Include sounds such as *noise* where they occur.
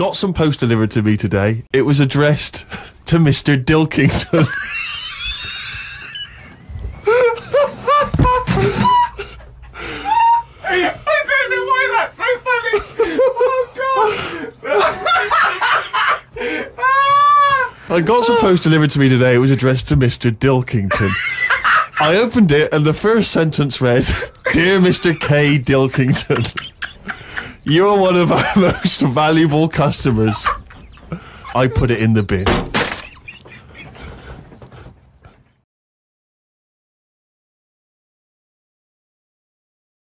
got some post delivered to me today. It was addressed *laughs* to Mr. Dilkington. *laughs* I don't know why that's so funny. Oh god. *laughs* I got some post delivered to me today. It was addressed to Mr. Dilkington. I opened it and the first sentence read, Dear Mr. K. Dilkington, you're one of our *laughs* most valuable customers. I put it in the bin.